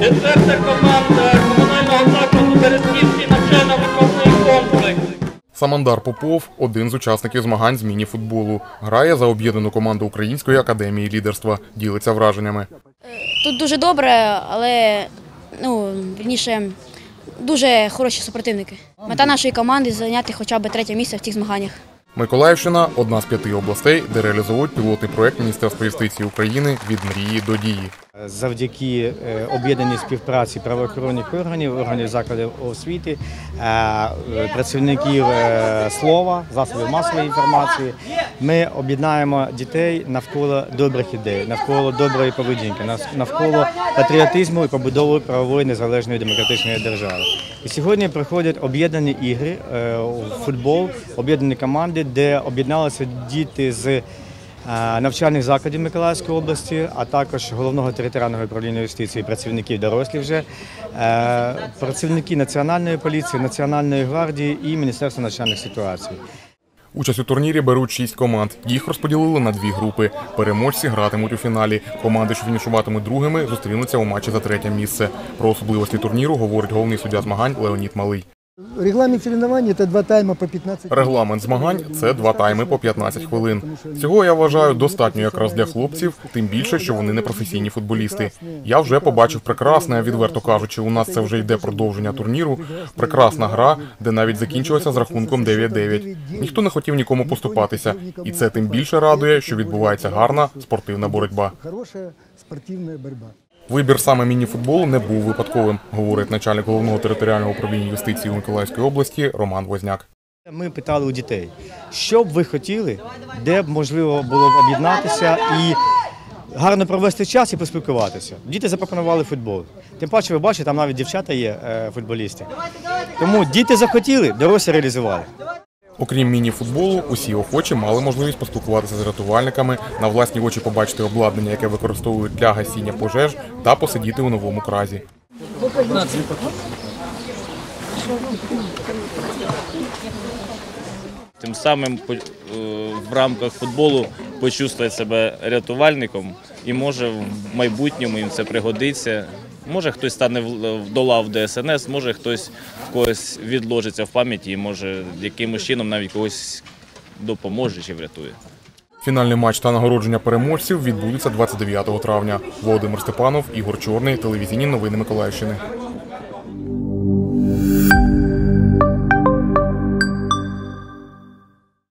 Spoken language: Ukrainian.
Четверта команда комунального закладу Березківський навчально-виховний комплекс. Самандар Попов один з учасників змагань з міні-футболу. Грає за об'єднану команду Української академії лідерства. Ділиться враженнями. Тут дуже добре, але ну, вірніше, дуже хороші супротивники. Мета нашої команди зайняти хоча б третє місце в цих змаганнях. Миколаївщина одна з п'яти областей, де реалізовують пілотний проект Міністерства юстиції України від мрії до дії. Завдяки е, об'єднаній співпраці правоохоронних органів, органів закладів освіти, е, е, працівників слова, засобів масової інформації, ми об'єднаємо дітей навколо добрих ідей, навколо доброї поведінки, нав- навколо патріотизму і побудови правової незалежної демократичної держави. І сьогодні проходять об'єднані ігри футбол, об'єднані команди, де об'єдналися діти з навчальних закладів Миколаївської області, а також головного територіального управління юстиції, працівників дорослі вже, е, працівники Національної поліції, Національної гвардії і Міністерства надзвичайних ситуацій. Участь у турнірі беруть шість команд. Їх розподілили на дві групи. Переможці гратимуть у фіналі. Команди, що фінішуватимуть другими, зустрінуться у матчі за третє місце. Про особливості турніру говорить головний суддя змагань Леонід Малий. Регламент соревнований – это два тайма по 15 Регламент змагань це два тайми по 15 хвилин. Цього я вважаю достатньо якраз для хлопців, тим більше, що вони не професійні футболісти. Я вже побачив прекрасне, відверто кажучи, у нас це вже йде продовження турніру. Прекрасна гра, де навіть закінчилася з рахунком 9-9. Ніхто не хотів нікому поступатися, і це тим більше радує, що відбувається гарна спортивна боротьба. Хорошая спортивная борьба. Вибір саме міні-футболу не був випадковим, говорить начальник головного територіального управління юстиції у Миколаївській області Роман Возняк. Ми питали у дітей, що б ви хотіли, де б можливо було б об'єднатися і гарно провести час і поспілкуватися. Діти запропонували футбол. Тим паче, ви бачите, там навіть дівчата є е, футболісти. Тому діти захотіли, дорослі реалізували. Окрім міні-футболу, усі охочі мали можливість поспілкуватися з рятувальниками, на власні очі побачити обладнання, яке використовують для гасіння пожеж, та посидіти у новому кразі. Тим самим е, в рамках футболу почувствує себе рятувальником і може в майбутньому їм це пригодиться. Може хтось стане до лав ДСНС, може хтось в когось відложиться в пам'яті і може якимось чином навіть когось допоможе чи врятує. Фінальний матч та нагородження переможців відбудуться 29 травня. Володимир Степанов, Ігор Чорний, телевізійні новини Миколаївщини.